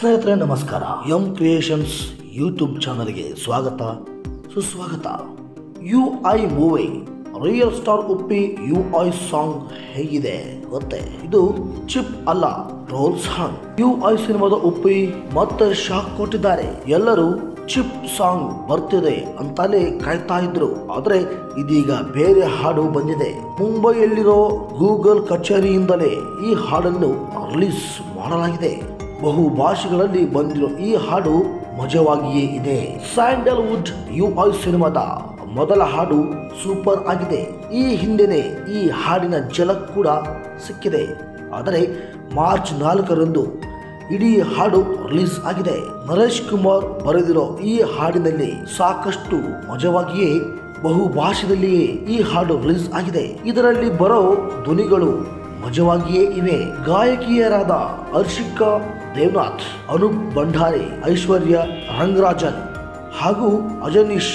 ಸ್ನೇಹಿತರೆ, ನಮಸ್ಕಾರ. M creations YouTube ಚಾನಲ್ಗೆ ಸ್ವಾಗತ, ಸುಸ್ವಾಗತ. U I movie real star Uppi U I song ಹೇಗಿದೆ? ಗೊತ್ತೇ? ಇದು ಚಿಪ್ ಅಲ್ಲ ರೋಲ್ ಸಾಂಗ್ ಯು ಐ ಸಿನಿಮಾದ ಉಪ್ಪಿ ಮತ್ತೆ ಶಾಕ್ ಕೊಟ್ಟಿದ್ದಾರೆ. ಎಲ್ಲರೂ ಚಿಪ್ ಸಾಂಗ್ ಬರ್ತಿದೆ ಅಂತಾನೆ ಕಾಯ್ತಾ ಇದ್ರು. ಆದ್ರೆ ಇದೀಗ ಬೇರೆ ಹಾಡು ಬಂದಿದೆ. ಮುಂಬೈಯಲ್ಲಿರೋ ಗೂಗಲ್ ಕಚೇರಿಯಿಂದಲೇ ಈ ಹಾಡನ್ನು ರಿಲೀಸ್ ಮಾಡಲಾಗಿದೆ. ಬಹು ಭಾಷೆಗಳಲ್ಲಿ ಬಂದಿರೋ ಈ ಹಾಡು ಮಜವಾಗಿಯೇ ಇದೆ. ಸ್ಯಾಂಡಲ್ವುಡ್ ಯು ಐ ಸಿನಿಮಾದ ಮೊದಲ ಹಾಡು ಸೂಪರ್ ಆಗಿದೆ. ಈ ಹಿಂದೆನೆ ಈ ಹಾಡಿನ ಜಲಕ್ ಕೂಡ ಸಿಕ್ಕಿದೆ. ಆದರೆ ಮಾರ್ಚ್ ನಾಲ್ಕರಂದು ಇಡೀ ಹಾಡು ರಿಲೀಸ್ ಆಗಿದೆ. ನರೇಶ್ ಕುಮಾರ್ ಬರೆದಿರೋ ಈ ಹಾಡಿನಲ್ಲಿ ಸಾಕಷ್ಟು ಮಜವಾಗಿಯೇ ಬಹು ಭಾಷೆಯಲ್ಲಿಯೇ ಈ ಹಾಡು ರಿಲೀಸ್ ಆಗಿದೆ. ಇದರಲ್ಲಿ ಬರೋ ಧ್ವನಿಗಳು ಮಜವಾಗಿಯೇ ಇವೆ. ಗಾಯಕಿಯರಾದ ಹರ್ಷಿಕಾ ದೇವನಾಥ್, ಅನೂಪ್ ಭಂಡಾರಿ, ಐಶ್ವರ್ಯ ರಂಗರಾಜನ್ ಹಾಗೂ ಅಜನೀಶ್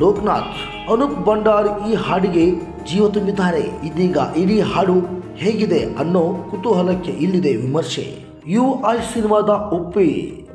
ಲೋಕನಾಥ್. ಅನೂಪ್ ಭಂಡಾರಿ ಈ ಹಾಡಿಗೆ ಜೀವ ತುಂಬಿದ್ದಾರೆ. ಇದೀಗ ಇಡೀ ಹಾಡು ಹೇಗಿದೆ ಅನ್ನೋ ಕುತೂಹಲಕ್ಕೆ ಇಲ್ಲಿದೆ ವಿಮರ್ಶೆ. ಯು ಐ ಸಿನಿಮಾದ ಉಪ್ಪಿ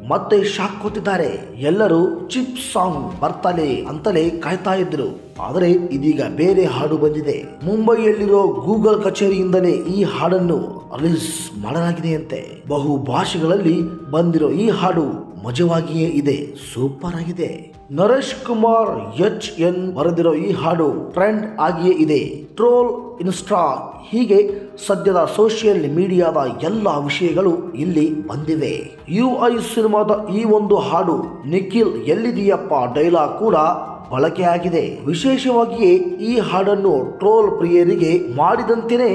ಮತ್ತೆ ಶಾಕ್ ಕೊಟ್ಟಿದ್ದಾರೆ ಎಲ್ಲರೂ ಚಿಪ್ ಸಾಂಗ್ ಬರ್ತಾನೆ ಅಂತಲೇ ಕಾಯ್ತಾ ಇದ್ರು. ಆದರೆ ಇದೀಗ ಬೇರೆ ಹಾಡು ಬಂದಿದೆ. ಮುಂಬೈಯಲ್ಲಿರೋ ಗೂಗಲ್ ಕಚೇರಿಯಿಂದಲೇ ಈ ಹಾಡನ್ನು ರಿಲೀಸ್ ಮಾಡಲಾಗಿದೆಯಂತೆ. ಬಹು ಭಾಷೆಗಳಲ್ಲಿ ಬಂದಿರೋ ಈ ಹಾಡು ಮಜವಾಗಿಯೇ ಇದೆ, ಸೂಪರ್ ಆಗಿದೆ. ನರೇಶ್ ಕುಮಾರ್, ಎಚ್ ಎನ್ ಬರೆದಿರೋ ಈ ಹಾಡು ಟ್ರೆಂಡ್ ಆಗಿಯೇ ಇದೆ. ಟ್ರೋಲ್, ಇನ್ಸ್ಟಾ, ಹೀಗೆ ಸದ್ಯದ ಸೋಷಿಯಲ್ ಮೀಡಿಯಾದ ಎಲ್ಲ ವಿಷಯಗಳು ಇಲ್ಲಿ ಬಂದಿವೆ. ಯು ಐ ಸಿನಿಮಾದ ಈ ಒಂದು ಹಾಡು ನಿಖಿಲ್ ಎಲ್ಲಿದೆಯಪ್ಪ ಡೈಲಾಗ್ ಕೂಡ ಬಳಕೆಯಾಗಿದೆ ವಿಶೇಷವಾಗಿಯೇ ಈ ಹಾಡನ್ನು ಟ್ರೋಲ್ ಪ್ರಿಯರಿಗೆ ಮಾಡಿದಂತೆಯೇ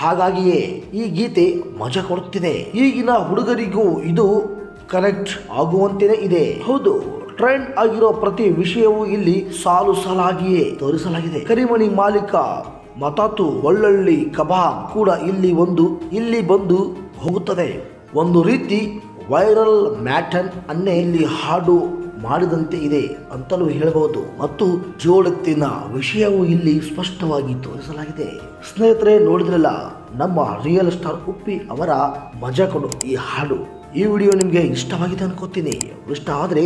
ಹಾಗಾಗಿಯೇ ಈ ಗೀತೆ ಮಜಾ ಕೊಡುತ್ತಿದೆ ಈಗಿನ ಹುಡುಗರಿಗೂ ಇದು ಕನೆಕ್ಟ್ ಆಗುವಂತೆಯೇ ಇದೆ. ಹೌದು. ಟ್ರೆಂಡ್ ಆಗಿರೋ ಪ್ರತಿ ವಿಷಯವೂ ಇಲ್ಲಿ ಸಾಲು ಸಾಲಾಗಿಯೇ ತೋರಿಸಲಾಗಿದೆ. ಕರಿಮಣಿ ಮಾಲೀಕ ಮತಾತು ಒಳ್ಳಳ್ಳಿ ಕಬಾ ಕೂಡ ಇಲ್ಲಿ ಒಂದು ಇಲ್ಲಿ ಬಂದು ಹೋಗುತ್ತದೆ. ಒಂದು ರೀತಿ ವೈರಲ್ ಮ್ಯಾಟನ್ ಅನ್ನೇ ಇಲ್ಲಿ ಹಾಡು ಮಾಡಿದಂತೆ ಇದೆ ಅಂತಲೂ ಹೇಳಬಹುದು. ಮತ್ತು ಜೋಡತ್ತಿನ ವಿಷಯವು ಇಲ್ಲಿ ಸ್ಪಷ್ಟವಾಗಿ ತೋರಿಸಲಾಗಿದೆ. ಸ್ನೇಹಿತರೆ ನೋಡಿದ್ರಲ್ಲ ನಮ್ಮ ರಿಯಲ್ ಸ್ಟಾರ್ ಉಪ್ಪಿ ಅವರ ಮಜಾ ಕೊಡು ಈ ಹಾಡು. ಈ ವಿಡಿಯೋ ನಿಮಗೆ ಇಷ್ಟವಾಗಿದೆ ಅನ್ಕೋತೀನಿ. ಇಷ್ಟ ಆದರೆ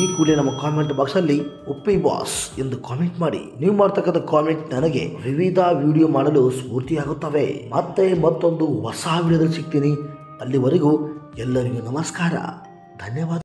ಈ ಕೂಡಲೇ ನಮ್ಮ ಕಾಮೆಂಟ್ ಬಾಕ್ಸಲ್ಲಿ ಉಪ್ಪಿ ಬಾಸ್ ಎಂದು ಕಾಮೆಂಟ್ ಮಾಡಿ. ನೀವು ಮಾಡ್ತಕ್ಕಂಥ ಕಾಮೆಂಟ್ ನನಗೆ ವಿವಿಧ ವಿಡಿಯೋ ಮಾಡಲು ಸ್ಫೂರ್ತಿಯಾಗುತ್ತವೆ. ಮತ್ತೆ ಮತ್ತೊಂದು ಹೊಸ ವಿಡಿಯೋದಲ್ಲಿ ಸಿಗ್ತೀನಿ. ಅಲ್ಲಿವರೆಗೂ ಎಲ್ಲರಿಗೂ ನಮಸ್ಕಾರ. ಧನ್ಯವಾದ.